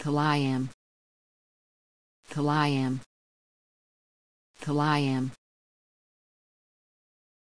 Kalayam Kalayam Kalayam